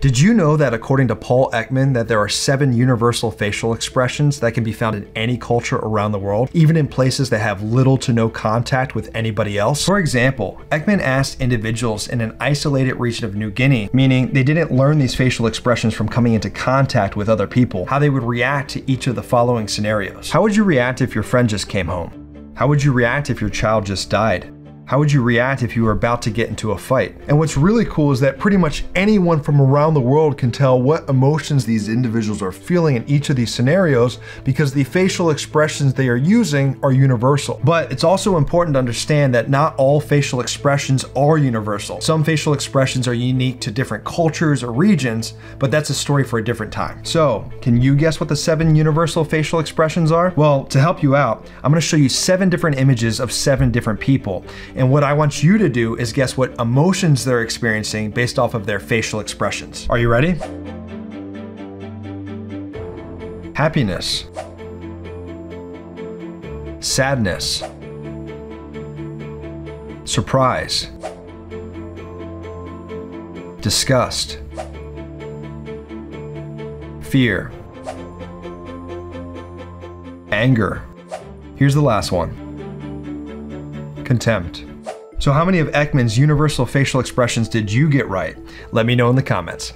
Did you know that according to Paul Ekman that there are seven universal facial expressions that can be found in any culture around the world, even in places that have little to no contact with anybody else? For example, Ekman asked individuals in an isolated region of New Guinea, meaning they didn't learn these facial expressions from coming into contact with other people, how they would react to each of the following scenarios. How would you react if your friend just came home? How would you react if your child just died? How would you react if you were about to get into a fight? And what's really cool is that pretty much anyone from around the world can tell what emotions these individuals are feeling in each of these scenarios because the facial expressions they are using are universal. But it's also important to understand that not all facial expressions are universal. Some facial expressions are unique to different cultures or regions, but that's a story for a different time. So, can you guess what the seven universal facial expressions are? Well, to help you out, I'm gonna show you seven different images of seven different people. And what I want you to do is guess what emotions they're experiencing based off of their facial expressions. Are you ready? Happiness. Sadness. Surprise. Disgust. Fear. Anger. Here's the last one. Contempt. So how many of Ekman's universal facial expressions did you get right? Let me know in the comments.